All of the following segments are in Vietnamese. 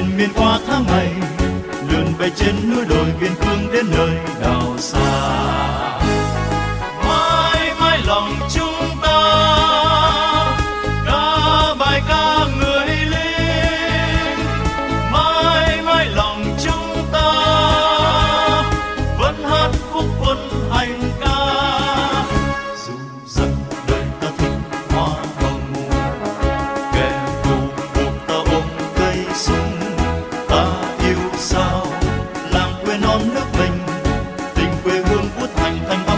miền miền qua tháng ngày lượn bay trên núi đồi biên cương đến nơi đào xa bang bang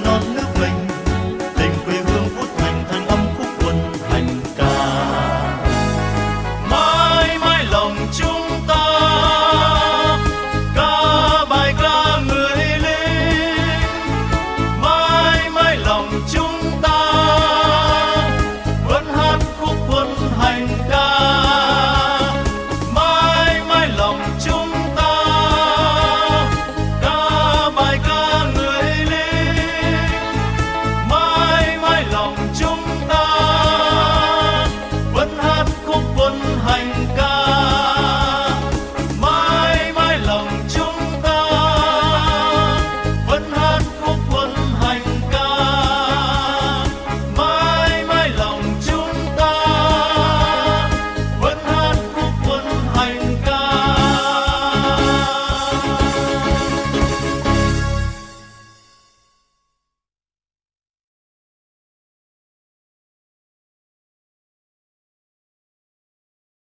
not